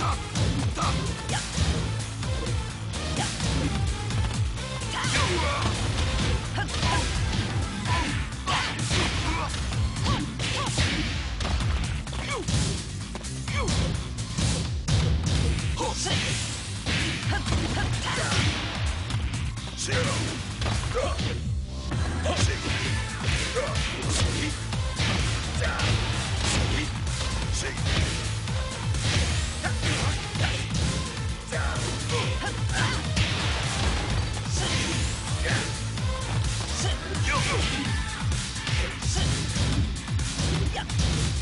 you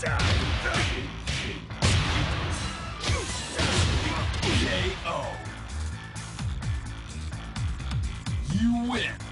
KO. You win.